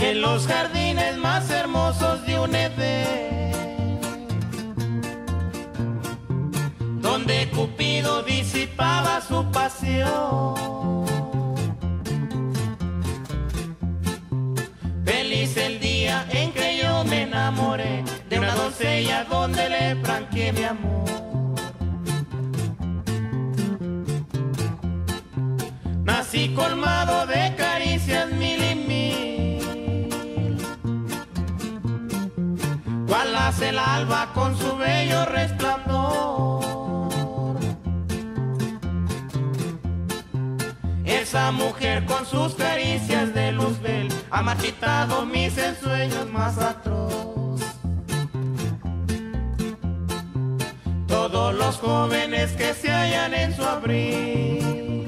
en los jardines más hermosos de un Edén, donde Cupido disipaba su pasión. Feliz el día en que yo me enamoré de una doncella donde le franqué mi amor. Nací colmado Hace el alba con su bello resplandor. Esa mujer con sus caricias de luzbel ha marchitado mis ensueños más atroz. Todos los jóvenes que se hallan en su abril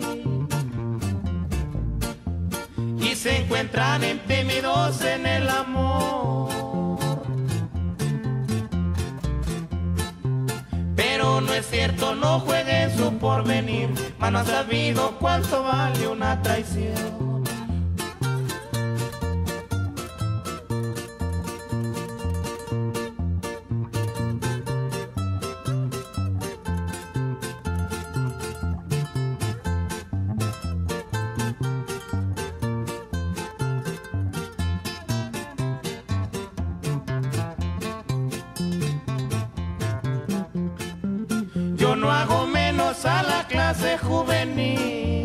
y se encuentran tímidos en el amor. No es cierto, no jueguen su porvenir, mas no han sabido cuánto vale una traición. No hago menos a la clase juvenil,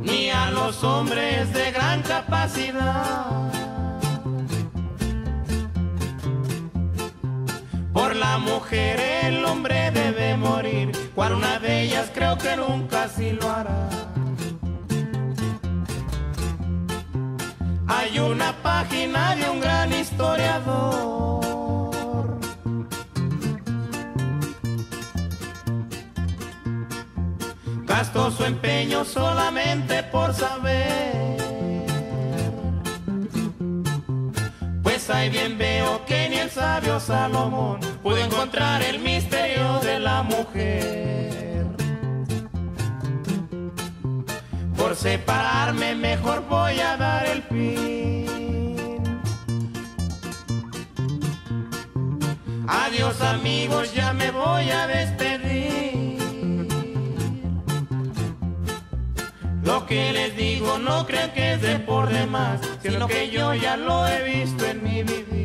ni a los hombres de gran capacidad. Por la mujer el hombre debe morir, cual una de ellas creo que nunca así lo hará. Hay una página de un gran historiador gastó su empeño solamente por saber. Pues ahí bien veo que ni el sabio Salomón pudo encontrar el misterio de la mujer. Por separarme mejor voy a dar el fin. Adiós amigos, ya me voy a despedir. Que les digo no crean que es de por demás, sino que yo ya lo he visto en mi vivir.